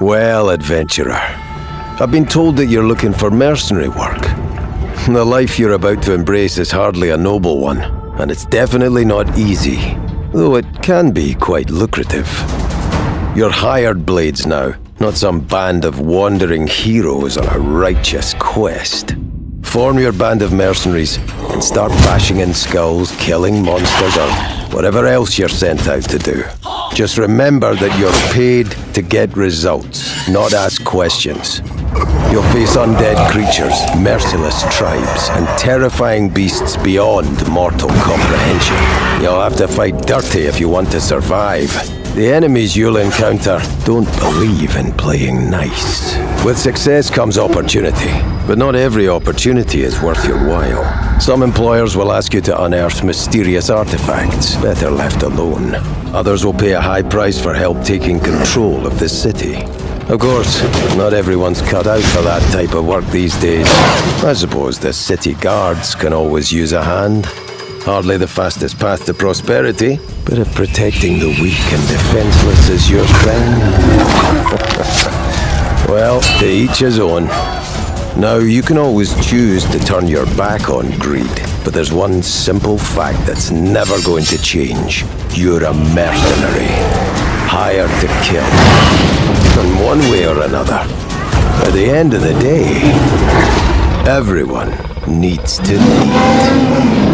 Well, adventurer, I've been told that you're looking for mercenary work. The life you're about to embrace is hardly a noble one, and it's definitely not easy, though it can be quite lucrative. You're hired blades now, not some band of wandering heroes on a righteous quest. Form your band of mercenaries and start bashing in skulls, killing monsters, or whatever else you're sent out to do. Just remember that you're paid to get results, not ask questions. You'll face undead creatures, merciless tribes, and terrifying beasts beyond mortal comprehension. You'll have to fight dirty if you want to survive. The enemies you'll encounter don't believe in playing nice. With success comes opportunity, but not every opportunity is worth your while. Some employers will ask you to unearth mysterious artifacts, better left alone. Others will pay a high price for help taking control of the city. Of course, not everyone's cut out for that type of work these days. I suppose the city guards can always use a hand. Hardly the fastest path to prosperity, but if protecting the weak and defenseless is your thing... well, to each his own. Now, you can always choose to turn your back on greed, but there's one simple fact that's never going to change. You're a mercenary, hired to kill in one way or another. At the end of the day, everyone needs to eat.